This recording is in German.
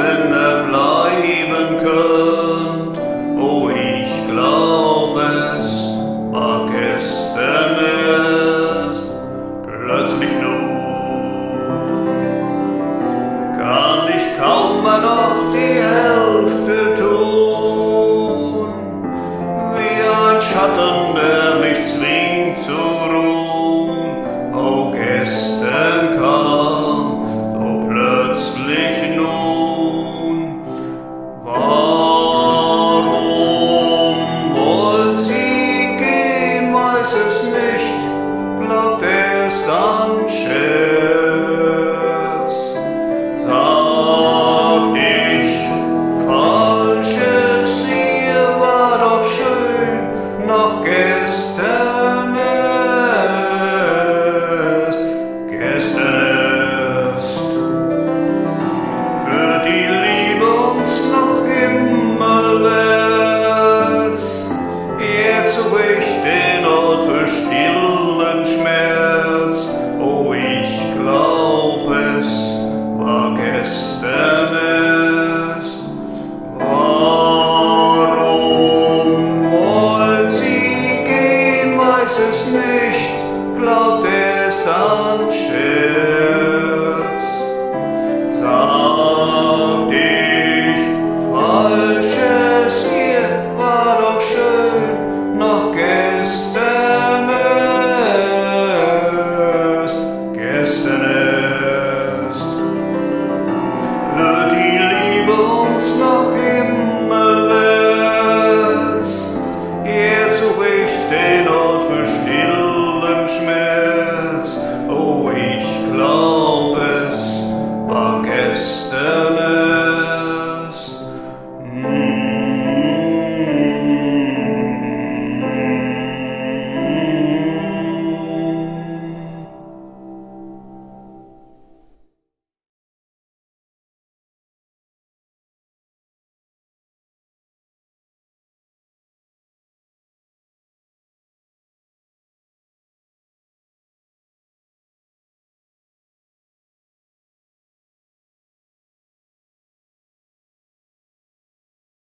Sinne bleiben könnt. Oh, ich glaube es mag es denn erst plötzlich nun. Kann ich kaum mehr noch die Hälfte tun, wie ein Schatten, der mich zwingt zu ruhen. nos the deal.